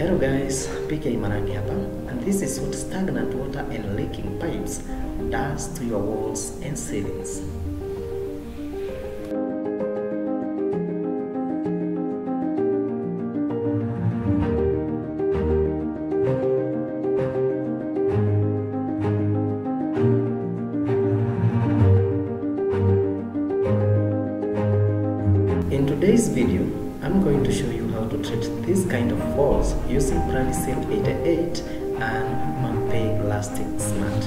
Hello guys, PK Marangi hapa and this is what stagnant water and leaking pipes does to your walls and ceilings. In today's video, I'm going to show you how to treat this kind of walls using Seal 88 and Mapelastic Smart.